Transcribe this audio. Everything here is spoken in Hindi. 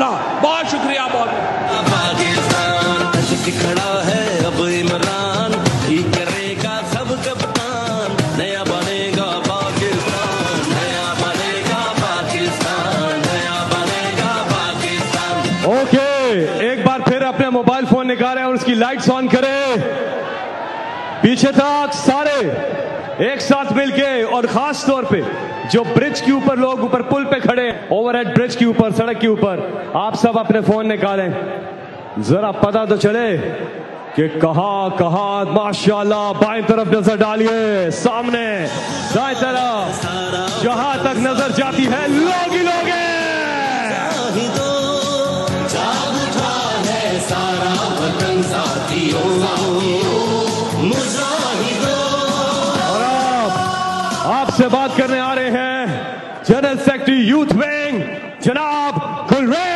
बहुत शुक्रिया बहुत। पाकिस्तान खड़ा है अब इमरान ही करेगा सब कप्तान नया बनेगा पाकिस्तान नया बनेगा पाकिस्तान नया बनेगा पाकिस्तान। ओके एक बार फिर अपने मोबाइल फ़ोन निकालें और उसकी लाइट्स ऑन करें। पीछे तक सारे एक साथ मिलके और खास तौर पे जो ब्रिज के ऊपर लोग ऊपर पुल पे खड़े ओवरहेड ब्रिज के ऊपर, सड़क के ऊपर, आप सब अपने फ़ोन निकालें। जरा पता तो चले कि कहा कहा, माशाल्लाह, बाएँ तरफ़ नज़र डालिए, सामने, दाएँ तरफ़, जहाँ तक नज़र जाती है, लोग ही लोग सारा वतन साथियों आपसे बात करने आ रहे हैं। जनरल सेक्रेटरी यूथ विंग जनाब कुलरेज